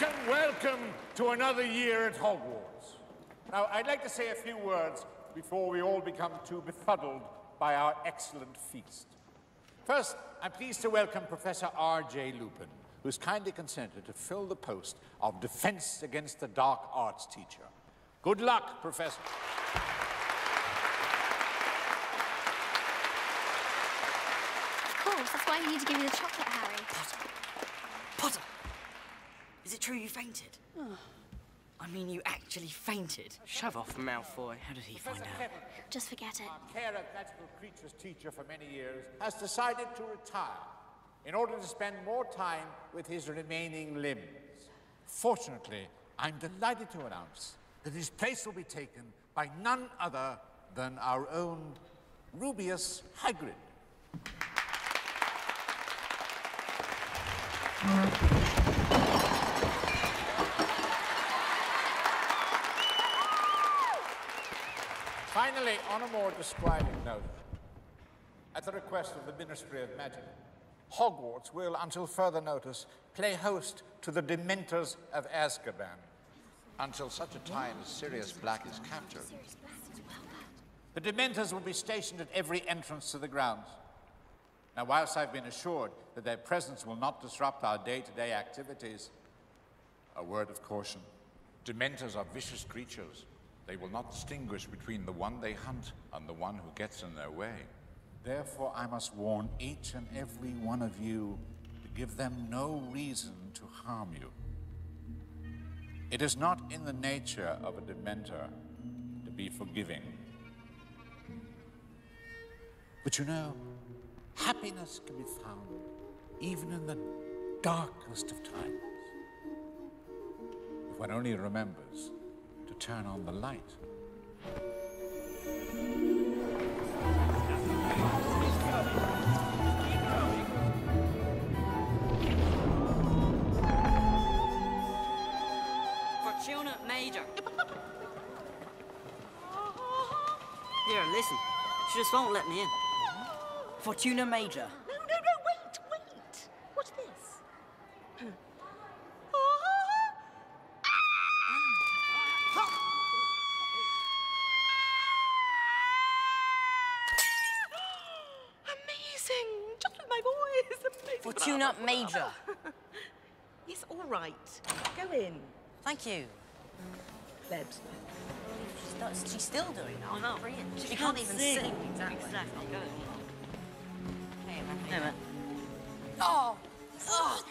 welcome welcome to another year at Hogwarts. Now, I'd like to say a few words before we all become too befuddled by our excellent feast. First, I'm pleased to welcome Professor R.J. Lupin, who's kindly consented to fill the post of Defense Against the Dark Arts teacher. Good luck, Professor. Of course, that's why we need to give you the chocolate, Harry. Potter. Potter! Is it true you fainted? I mean, you actually fainted. Shove off, Malfoy. How did he find out? Kevin, Just forget it. our care of magical creatures teacher for many years, has decided to retire in order to spend more time with his remaining limbs. Fortunately, I'm delighted to announce that his place will be taken by none other than our own Rubeus Hagrid. Finally, on a more describing note, at the request of the Ministry of Magic, Hogwarts will, until further notice, play host to the Dementors of Azkaban until such a time as Sirius Black is captured. The Dementors will be stationed at every entrance to the grounds. Now, whilst I've been assured that their presence will not disrupt our day-to-day activities, a word of caution. Dementors are vicious creatures. They will not distinguish between the one they hunt and the one who gets in their way. Therefore, I must warn each and every one of you to give them no reason to harm you. It is not in the nature of a Dementor to be forgiving. But you know, happiness can be found even in the darkest of times. If one only remembers to turn on the light. Fortuna Major. Here, listen. She just won't let me in. Fortuna Major. No, no, no, wait, wait. What's this? Amazing! Just with my voice. tune-up Major. Yes, all right. Go in. Thank you. Plebs. She's, she's still doing that. I know. Brilliant. She, She can't, can't even sing. sing. Exactly. Exactly. Go. Hey, man. No, man. Oh! Oh!